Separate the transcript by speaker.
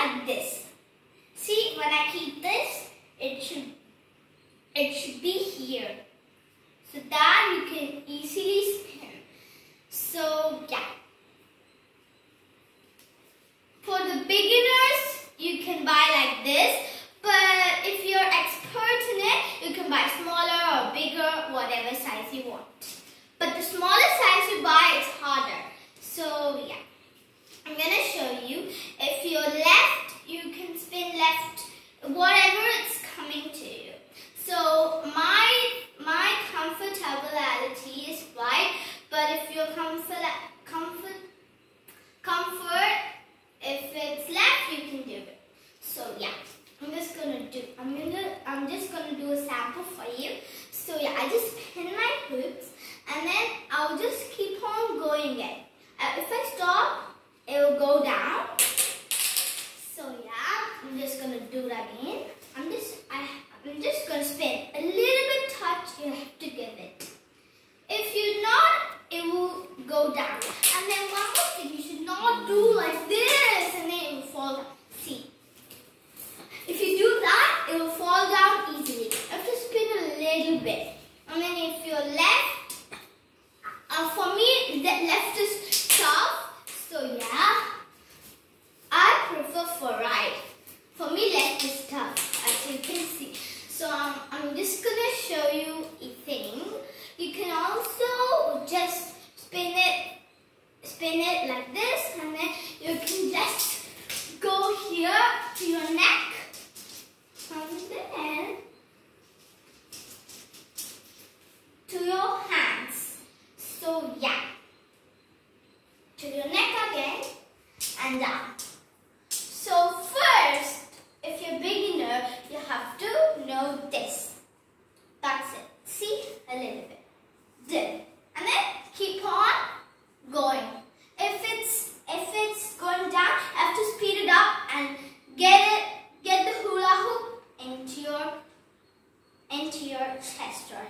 Speaker 1: like this. See, when I keep this, it should it should be here. So that you can easily spin. So yeah. For the beginners, you can buy like this. But if you're expert in it, you can buy smaller or bigger, whatever size you want. But the smaller size you buy, it's harder. So yeah. I'm gonna show you. If you're left, you can spin left, whatever it's coming to you. So my my comfortability is right, but if your comfort comfort comfort, if it's left, you can do it. So yeah, I'm just gonna do. I'm gonna. I'm just gonna do a sample for you. So yeah, I just pin my hoops, and then I'll just keep on going it. Uh, if I stop, it will go down. So yeah, I'm just gonna do that again. I'm just. I. I'm just gonna spin. A little bit touch you have to give it. If you not, it will go down. And then one more thing, you should not do like this and then it will fall down. See. If you do that, it will fall down easily. You have to spin a And then if you're left, uh, for me, the left is tough. So yeah, I prefer for right. For me, left is tough, as you can see. So um, I'm just gonna show you a thing. You can also just spin it, spin it like this, and then you can just go here to your neck, and. So first, if you're a beginner, you have to know this. That's it. See? A little bit. Dip. And then keep on going. If it's if it's going down, you have to speed it up and get it get the hula hoop into your into your chest or